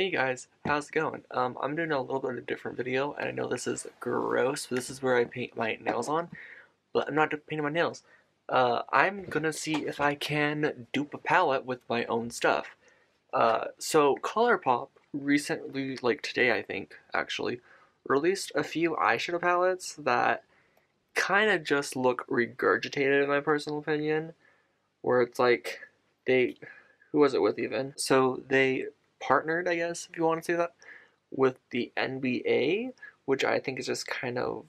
Hey guys, how's it going? Um, I'm doing a little bit of a different video, and I know this is gross, but this is where I paint my nails on, but I'm not painting my nails. Uh, I'm gonna see if I can dupe a palette with my own stuff. Uh, so ColourPop recently, like today I think, actually, released a few eyeshadow palettes that kind of just look regurgitated in my personal opinion, where it's like, they, who was it with even? So they partnered, I guess, if you want to say that, with the NBA, which I think is just kind of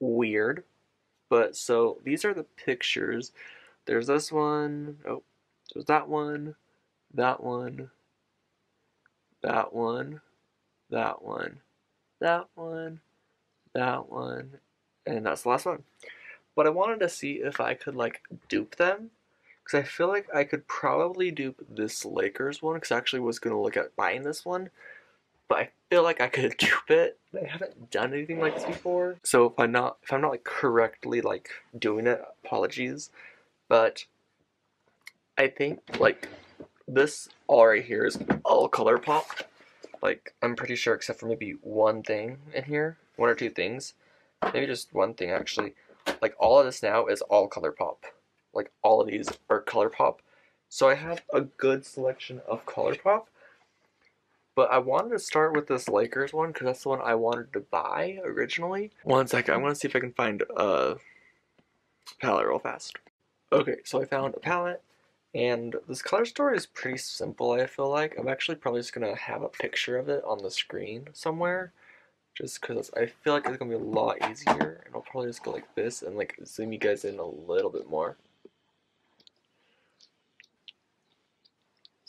weird. But so these are the pictures. There's this one. Oh, there's that one, that one, that one, that one, that one, that one, and that's the last one. But I wanted to see if I could like dupe them because I feel like I could probably dupe this Lakers one because I actually was going to look at buying this one. But I feel like I could dupe it. I haven't done anything like this before. So if I'm not if I'm not like correctly like doing it, apologies. But I think like this all right here is all ColourPop. Like I'm pretty sure except for maybe one thing in here. One or two things. Maybe just one thing actually. Like all of this now is all ColourPop like all of these are ColourPop. So I have a good selection of ColourPop. But I wanted to start with this Lakers one because that's the one I wanted to buy originally. One second, I want to see if I can find a palette real fast. Okay, so I found a palette, and this color story is pretty simple, I feel like. I'm actually probably just going to have a picture of it on the screen somewhere just because I feel like it's going to be a lot easier, and I'll probably just go like this and like zoom you guys in a little bit more.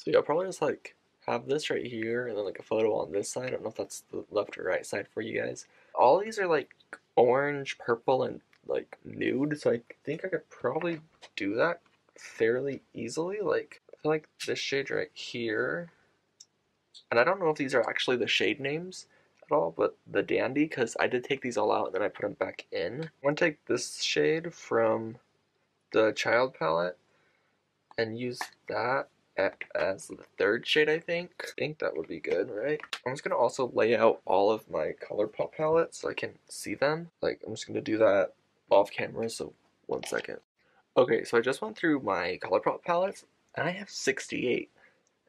So yeah, I'll probably just like have this right here and then like a photo on this side. I don't know if that's the left or right side for you guys. All these are like orange, purple, and like nude, so I think I could probably do that fairly easily. Like, I feel like this shade right here, and I don't know if these are actually the shade names at all, but the Dandy, because I did take these all out and then I put them back in. I'm going to take this shade from the Child palette and use that as the third shade, I think. I think that would be good, right? I'm just gonna also lay out all of my ColourPop palettes so I can see them. Like, I'm just gonna do that off camera, so one second. Okay, so I just went through my ColourPop palettes, and I have 68.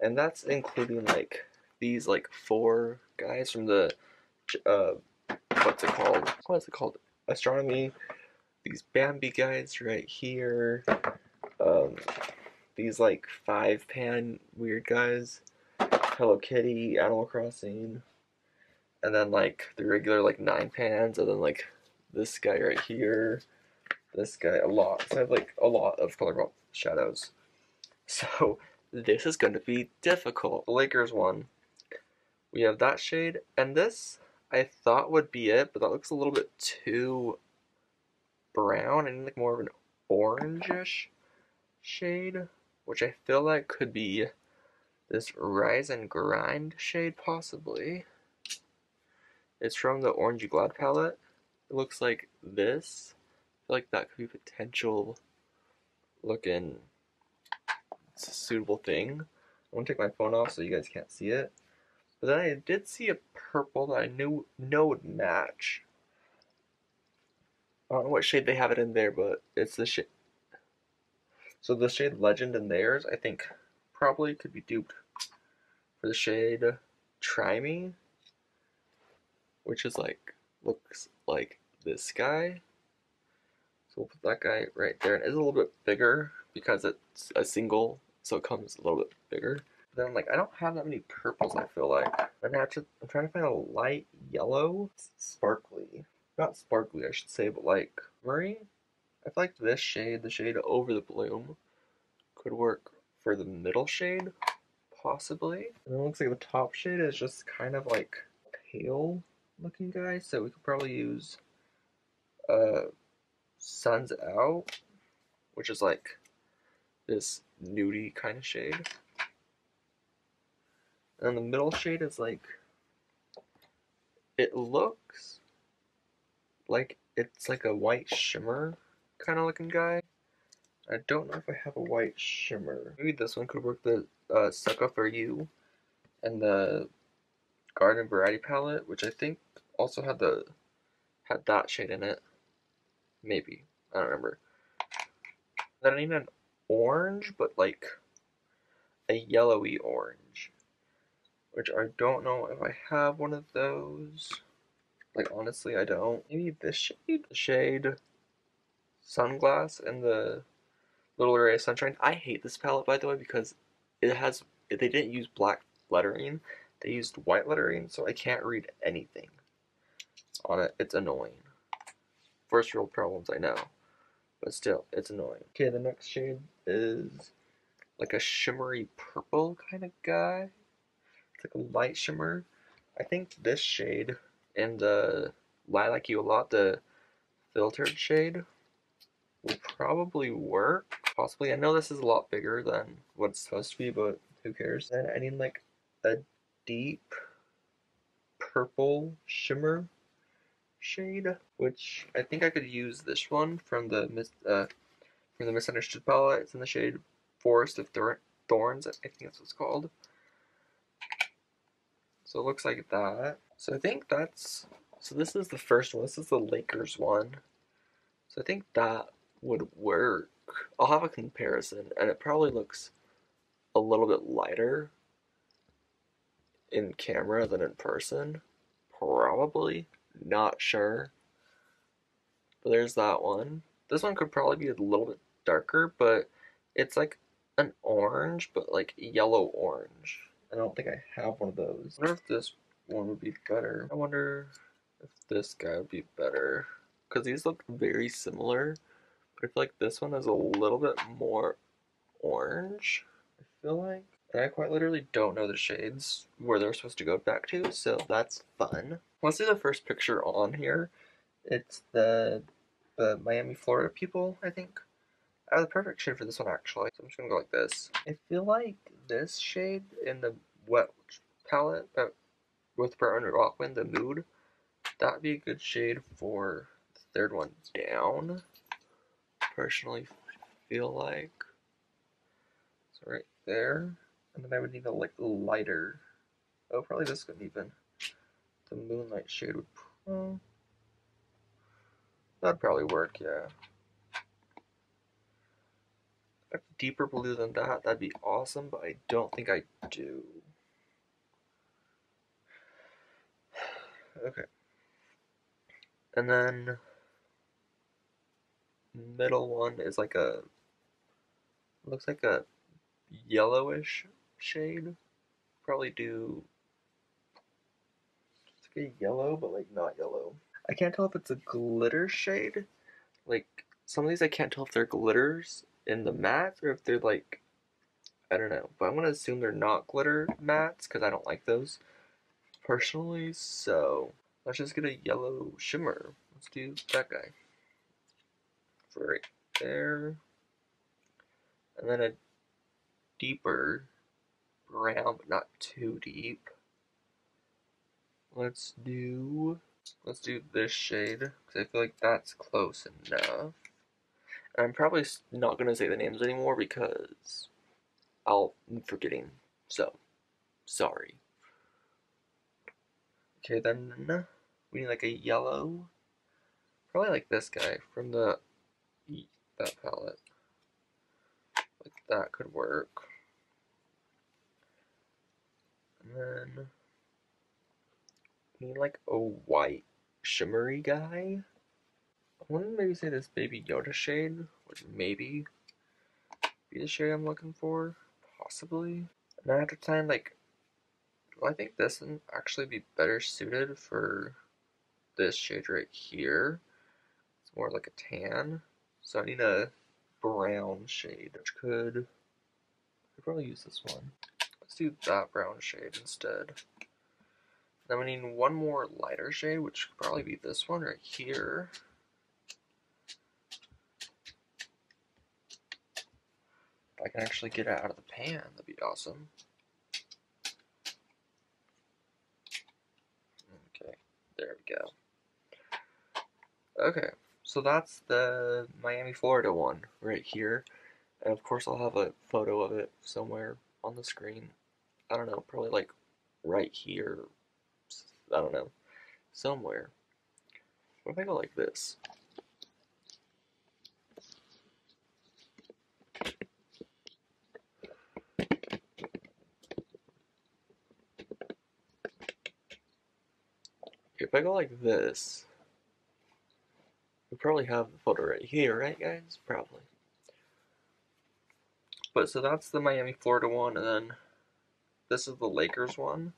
And that's including, like, these, like, four guys from the, uh, what's it called? What is it called? Astronomy. These Bambi guys right here. Um, these like five pan weird guys. Hello Kitty, Animal Crossing, and then like the regular like nine pans, and then like this guy right here, this guy a lot. So I have like a lot of colorful shadows. So this is going to be difficult. The Lakers one, we have that shade, and this I thought would be it, but that looks a little bit too brown. Need like more of an orangish shade which I feel like could be this Rise and Grind shade, possibly. It's from the Orange Ya Glad palette. It looks like this. I feel like that could be potential looking suitable thing. I want to take my phone off so you guys can't see it. But then I did see a purple that I knew know would match. I don't know what shade they have it in there, but it's the shade so the shade Legend in theirs, I think, probably could be duped for the shade Try Me, which is like, looks like this guy. So we'll put that guy right there. It's a little bit bigger because it's a single, so it comes a little bit bigger. Then I'm like, I don't have that many purples, I feel like. I'm, to, I'm trying to find a light yellow, sparkly. Not sparkly, I should say, but like marine I feel like this shade, the shade over the bloom, could work for the middle shade, possibly. And it looks like the top shade is just kind of like pale looking guy, so we could probably use uh, Suns Out, which is like this nudie kind of shade. And the middle shade is like, it looks like it's like a white shimmer kind of looking guy. I don't know if I have a white shimmer. Maybe this one could work the uh, Sucker for You. and the Garden Variety palette, which I think also had the had that shade in it. Maybe I don't remember. Then I need an orange, but like a yellowy orange, which I don't know if I have one of those. Like honestly, I don't. Maybe this shade, the shade Sunglass and the Little Ray of Sunshine. I hate this palette by the way because it has they didn't use black lettering. They used white lettering, so I can't read anything on it. It's annoying. First world problems, I know. But still, it's annoying. Okay, the next shade is like a shimmery purple kind of guy. It's like a light shimmer. I think this shade and uh, the Lilac You a Lot, the filtered shade, will probably work. Possibly. I know this is a lot bigger than what it's supposed to be, but who cares? And I need like a deep purple shimmer shade, which I think I could use this one from the uh, from the Misunderstood palette. It's in the shade Forest of Thor Thorns, I think that's what it's called. So it looks like that. So I think that's, so this is the first one. This is the Lakers one. So I think that would work. I'll have a comparison, and it probably looks a little bit lighter in camera than in person. Probably. Not sure. But there's that one. This one could probably be a little bit darker, but it's like an orange, but like yellow orange. I don't think I have one of those. I wonder if this one would be better. I wonder if this guy would be better. Because these look very similar. But I feel like this one is a little bit more orange. I feel like. And I quite literally don't know the shades where they're supposed to go back to, so that's fun. Let's do the first picture on here. It's the the Miami, Florida people, I think. I have the perfect shade for this one actually. So I'm just gonna go like this. I feel like this shade in the wet palette but with Brown Under Lockwind, the mood, that'd be a good shade for the third one down. Personally feel like. So right there. And then I would need a like lighter. Oh, probably this one even. The moonlight shade would. That'd probably work, yeah. Deeper blue than that, that'd be awesome, but I don't think I do. Okay. And then middle one is like a looks like a yellowish shade. Probably do it's like a yellow, but like not yellow. I can't tell if it's a glitter shade. Like some of these I can't tell if they're glitters in the mattes or if they're like I don't know. But I'm gonna assume they're not glitter mattes because I don't like those personally. So let's just get a yellow shimmer. Let's do that guy. Right there. And then a deeper brown, but not too deep. Let's do, let's do this shade, because I feel like that's close enough. And I'm probably not going to say the names anymore because I'll, I'm forgetting, so, sorry. Okay, then we need like a yellow, probably like this guy from the, that palette. Like that could work. And then need like a white shimmery guy. I want to maybe say this Baby Yoda shade would maybe be the shade I'm looking for, possibly. And I have to find like, well, I think this would actually be better suited for this shade right here. It's more like a tan, so I need a brown shade, which could, I'd probably use this one. Let's do that brown shade instead. Then we need one more lighter shade, which could probably be this one right here. If I can actually get it out of the pan, that'd be awesome. Okay, there we go. Okay, so that's the Miami, Florida one right here. And of course I'll have a photo of it somewhere on the screen. I don't know, probably like right here. I don't know. Somewhere. What if I go like this? If I go like this, we probably have the photo right here, right guys? Probably. But so that's the Miami, Florida one, and then this is the Lakers one.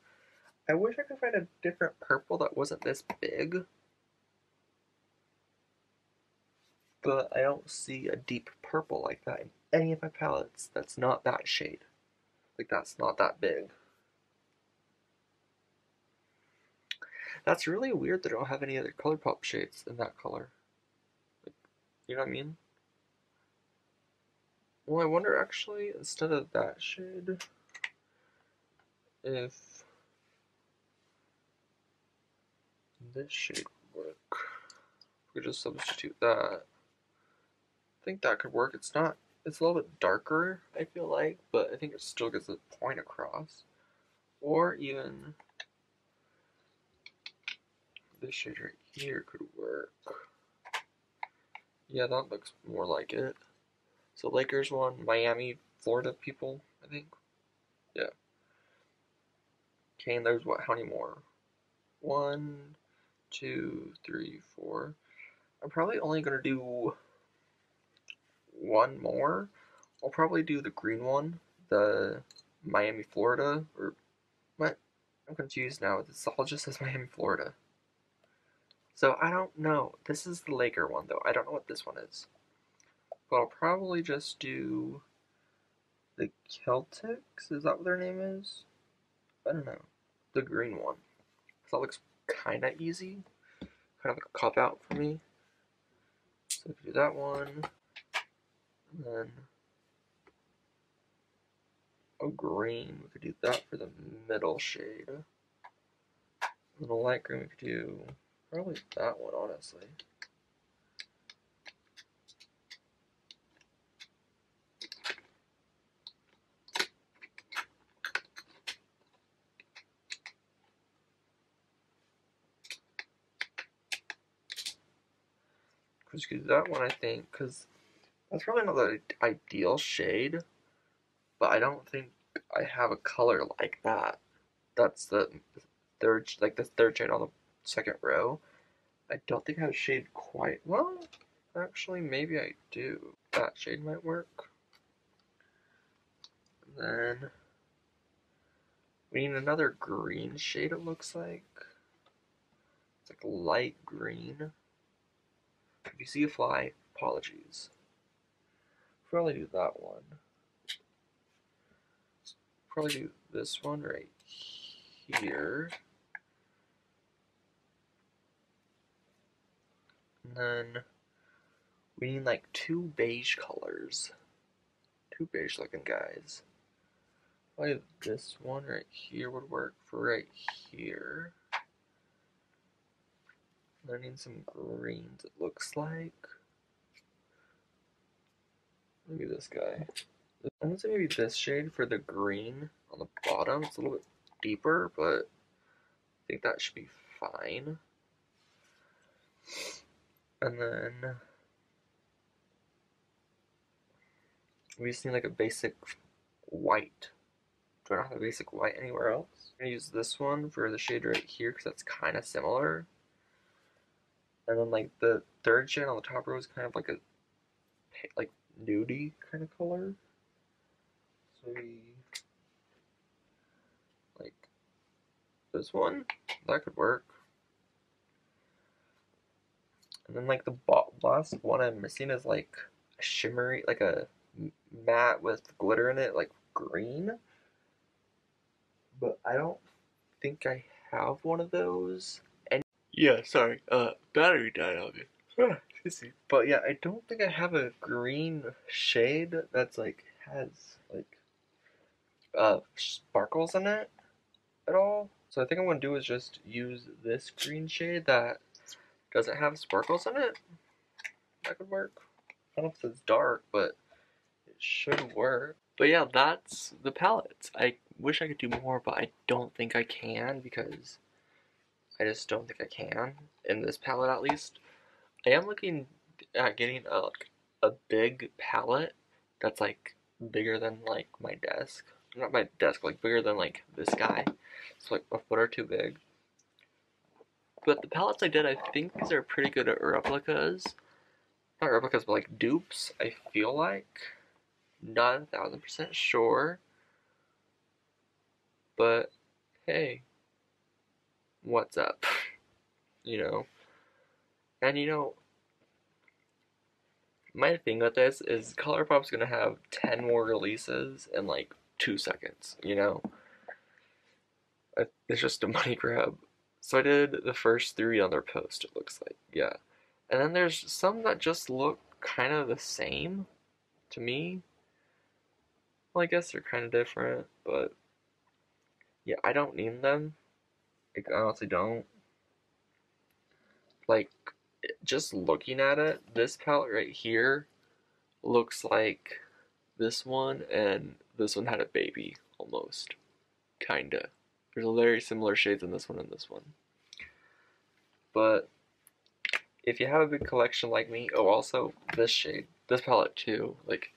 I wish I could find a different purple that wasn't this big. But I don't see a deep purple like that in any of my palettes that's not that shade. Like that's not that big. That's really weird that I don't have any other ColourPop shades in that color. You know what I mean? Well, I wonder actually, instead of that shade, if this shade would work. We could just substitute that. I think that could work. It's not, it's a little bit darker, I feel like, but I think it still gets the point across. Or even this shade right here could work. Yeah, that looks more like it. So Lakers one, Miami, Florida people, I think. Yeah. Okay, and there's what, how many more? One, two, three, four. I'm probably only gonna do one more. I'll probably do the green one, the Miami, Florida, or what? I'm confused now. This all just says Miami, Florida. So I don't know. This is the Laker one though. I don't know what this one is. But I'll probably just do the Celtics. Is that what their name is? I don't know. The green one. That looks kind of easy. Kind of like a cop out for me. So we can do that one. And then a green. We could do that for the middle shade. And a light green we could do Probably that one, honestly. Because that one, I think, because that's probably not the ideal shade, but I don't think I have a color like that. That's the third, like the third shade on the second row. I don't think I have shade quite, well, actually maybe I do. That shade might work. And then we need another green shade it looks like. It's like light green. If you see a fly, apologies. Probably do that one. Probably do this one right here. And then we need like two beige colors. Two beige looking guys. Probably this one right here would work for right here. I need some greens, it looks like. Maybe this guy. I'm gonna say maybe this shade for the green on the bottom. It's a little bit deeper, but I think that should be fine. And then we just need like a basic white. Do I not have a basic white anywhere else? I'm gonna use this one for the shade right here because that's kind of similar. And then like the third shade on the top row is kind of like a like nudie kind of color. So we like this one, that could work. And then like the last one I'm missing is like a shimmery, like a matte with glitter in it, like green. But I don't think I have one of those. And yeah, sorry, uh, battery died on me. but yeah, I don't think I have a green shade that's like has like uh sparkles in it at all. So I think I'm gonna do is just use this green shade that does it have sparkles in it? That could work. I don't know if it's dark, but it should work. but yeah, that's the palettes. I wish I could do more, but I don't think I can because I just don't think I can in this palette at least. I am looking at getting a, a big palette that's like bigger than like my desk. Not my desk, like bigger than like this guy. It's like a foot or two big. But the palettes I did, I think these are pretty good replicas. Not replicas, but like dupes, I feel like. Not a thousand percent sure. But hey, what's up? you know? And you know, my thing with this is ColourPop's gonna have 10 more releases in like two seconds, you know? It's just a money grab. So I did the first three on their post, it looks like, yeah. And then there's some that just look kind of the same to me. Well, I guess they're kind of different, but yeah, I don't need them. Like, I honestly don't. Like, just looking at it, this palette right here looks like this one, and this one had a baby, almost. Kinda. There's a very similar shades in this one and this one. But, if you have a big collection like me, oh, also, this shade, this palette too, like,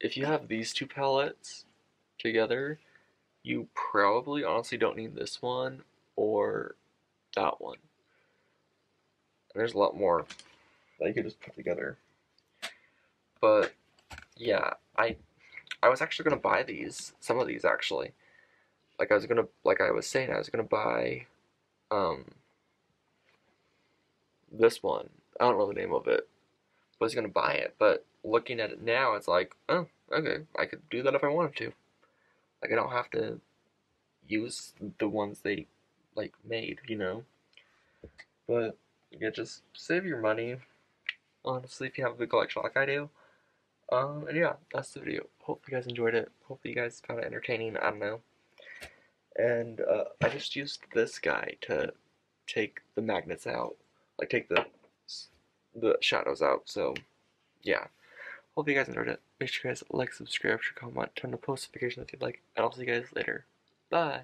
if you have these two palettes together, you probably honestly don't need this one or that one. And there's a lot more that you could just put together. But yeah, I I was actually gonna buy these, some of these actually. Like I was gonna like I was saying, I was gonna buy um this one. I don't know the name of it. I was gonna buy it, but looking at it now it's like, oh, okay, I could do that if I wanted to. Like I don't have to use the ones they like made, you know. But yeah, just save your money. Honestly, if you have a big collection like I do. Um, and yeah, that's the video. Hope you guys enjoyed it. Hope you guys found it entertaining. I don't know. And uh, I just used this guy to take the magnets out, like take the the shadows out. So yeah, hope you guys enjoyed it. Make sure you guys like, subscribe, comment, turn on post notifications if you'd like, and I'll see you guys later. Bye.